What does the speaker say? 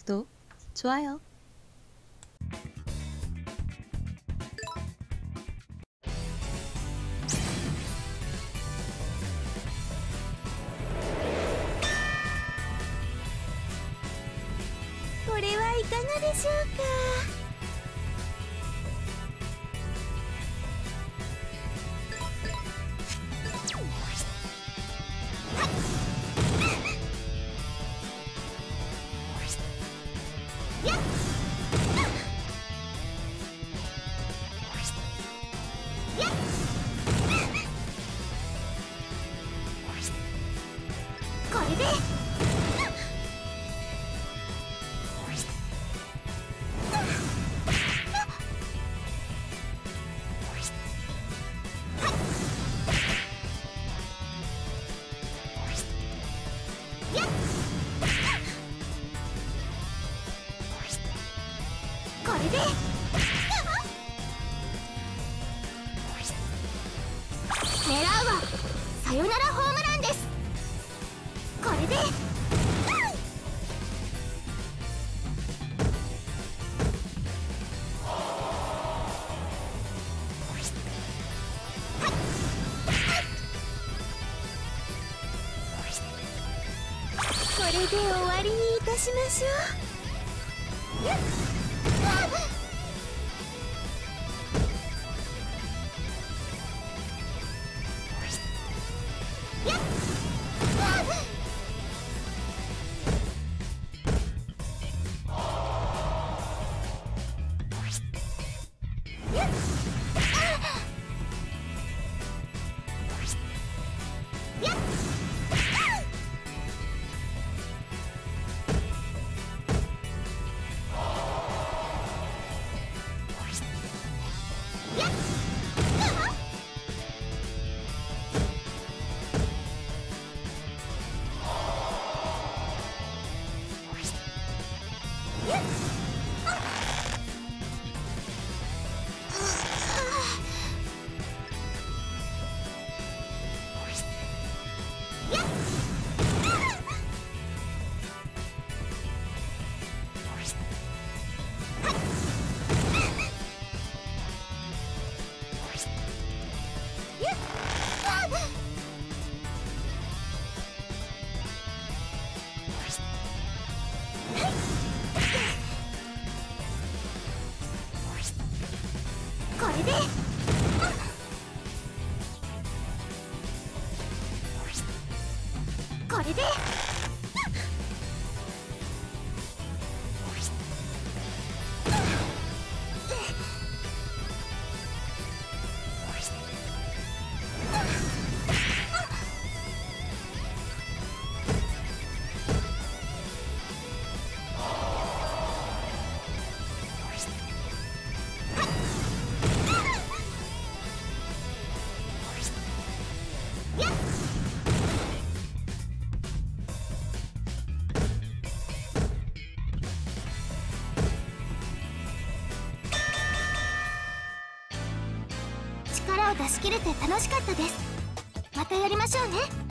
구독, 좋아요.これはいかがでしょうか これで終わりにいたしましょう。やっ Yes! これで。を出し切れて楽しかったです。またやりましょうね。